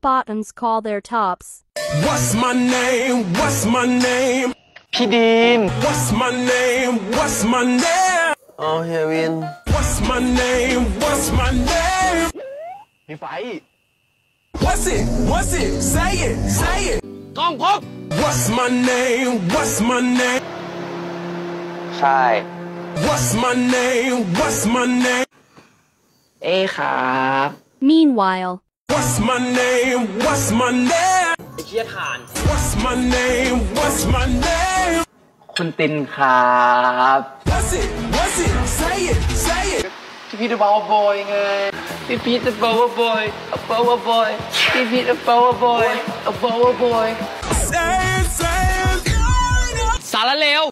Bottoms call their tops. What's my name? What's my name? Pidin. What's my name? What's my name? Oh, here heroin. What's my name? What's my name? Bị phải. What's it? What's it? Say it. Say it. Con khóc. What's my name? What's my name? Sai. What's my name? What's my name? Ê khả. Meanwhile, What's my name? What's my name? ไอ้เชี่ยฐาน What's my name? What's my name? คุณตินครับ What's it? What's it? Say it. Say it. พี่พีทบาวบอยไง พี่พีทบาวบอยบาวบอย พี่พีทบาวบอยบาวบอย Say it. Say it. สารเลว